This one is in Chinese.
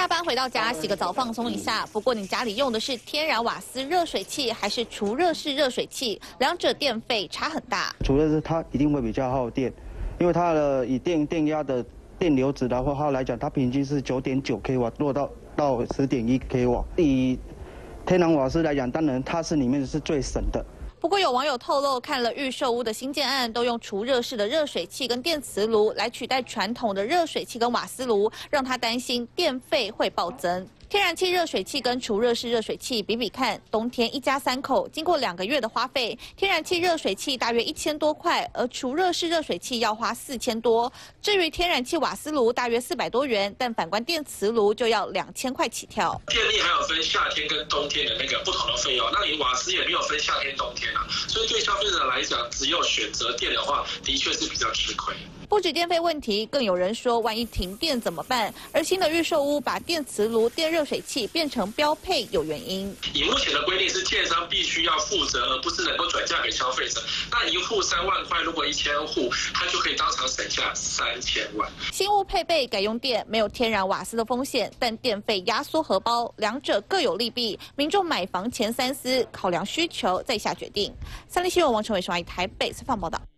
下班回到家洗个澡放松一下。不过你家里用的是天然瓦斯热水器还是除热式热水器？两者电费差很大。除热是它一定会比较耗电，因为它的以电电压的电流值的话它来讲，它平均是九点九 k 瓦，落到到十点一 k 瓦。以天然瓦斯来讲，当然它是里面是最省的。不过有网友透露，看了预售屋的新建案，都用除热式的热水器跟电磁炉来取代传统的热水器跟瓦斯炉，让他担心电费会暴增。天然气热水器跟除热式热水器比比看，冬天一家三口经过两个月的花费，天然气热水器大约一千多块，而除热式热水器要花四千多。至于天然气瓦斯炉大约四百多元，但反观电磁炉就要两千块起跳。电力还有分夏天跟冬天的那个不同的费用，那你瓦斯也没有分夏天冬天，所以对消费者来讲，只有选择电的话，的确是比较吃亏。不止电费问题，更有人说，万一停电怎么办？而新的预售屋把电磁炉、电热水器变成标配，有原因。以目前的规定是，建商必须要负责，而不是能够转嫁给消费者。那一户三万块，如果一千户，他就可以当场省下三千万。新屋配备改用电，没有天然瓦斯的风险，但电费压缩荷包，两者各有利弊。民众买房前三思，考量需求再下决定。三立新闻王成伟、双一台北采访报道。